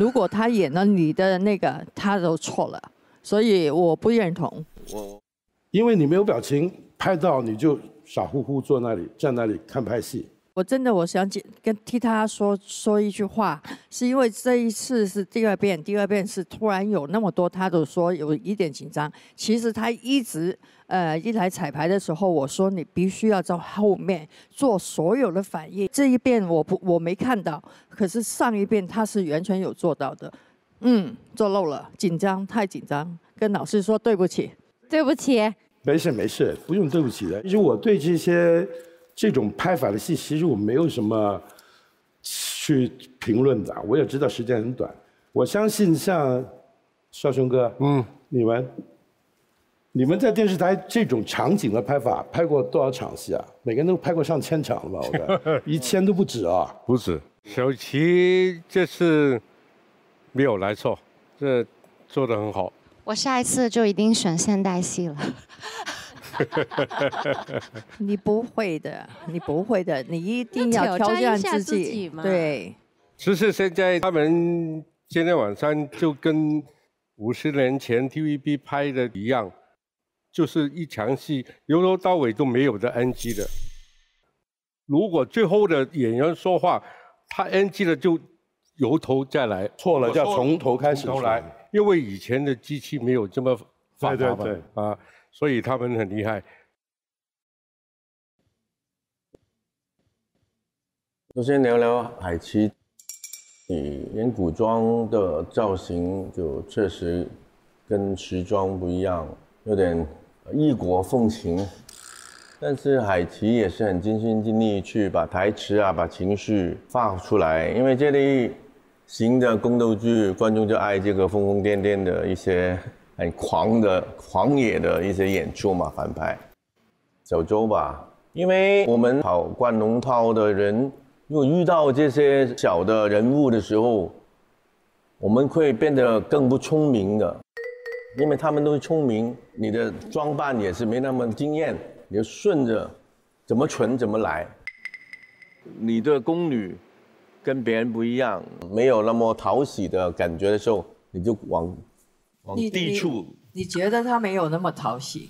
如果他演了你的那个，他都错了，所以我不认同。我因为你没有表情，拍到你就傻乎乎坐那里站那里看拍戏。我真的我想讲跟替他说说一句话，是因为这一次是第二遍，第二遍是突然有那么多，他都说有一点紧张。其实他一直呃一来彩排的时候，我说你必须要在后面做所有的反应。这一遍我不我没看到，可是上一遍他是完全有做到的。嗯，做漏了，紧张太紧张，跟老师说对不起。对不起，没事没事，不用对不起的。其实我对这些这种拍法的戏，其实我没有什么去评论的。我也知道时间很短，我相信像少雄哥，嗯，你们你们在电视台这种场景的拍法，拍过多少场戏啊？每个人都拍过上千场了吧？我看 一千都不止啊。不止，小齐这次没有来错，这做的很好。我下一次就一定选现代戏了。你不会的，你不会的，你一定要挑战自己。对，其实现在他们今天晚上就跟五十年前 TVB 拍的一样，就是一场戏由头到尾都没有的 NG 的。如果最后的演员说话，他 NG 了就由头再来，错了就要从头开始来，因为以前的机器没有这么发达嘛对对啊，所以他们很厉害。首先聊聊海琪，你演古装的造型就确实跟时装不一样，有点异国风情。但是海琪也是很尽心尽力去把台词啊、把情绪发出来，因为这类型的宫斗剧，观众就爱这个疯疯癫癫的一些很狂的、狂野的一些演出嘛，反派。小周吧，因为我们跑灌龙套的人，如果遇到这些小的人物的时候，我们会变得更不聪明的，因为他们都是聪明，你的装扮也是没那么惊艳，你就顺着怎么蠢怎么来。你的宫女跟别人不一样，没有那么讨喜的感觉的时候，你就往往你低处，你觉得他没有那么讨喜？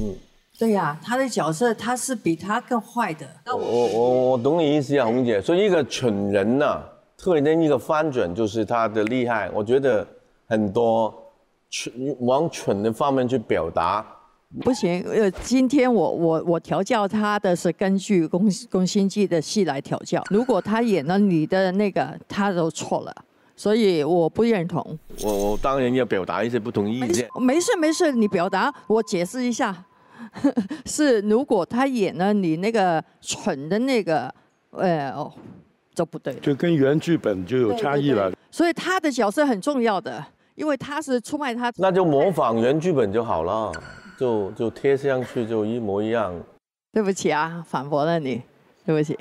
嗯。对呀、他的角色他是比他更坏的。我我我懂你意思啊，红姐。所以一个蠢人呐、突然间一个翻转，就是他的厉害。我觉得很多蠢往蠢的方面去表达，不行，呃，今天我我我调教他的是根据《宫宫心计》的戏来调教。如果他演了你的那个，他都错了，所以我不认同。我我当然要表达一些不同意见。没事没事，你表达，我解释一下。是，如果他演了你那个蠢的那个，呃，哦，就不对。就跟原剧本就有差异了。所以他的角色很重要的，因为他是出卖他。那就模仿原剧本就好了，就就贴上去就一模一样。对不起啊，反驳了你，对不起。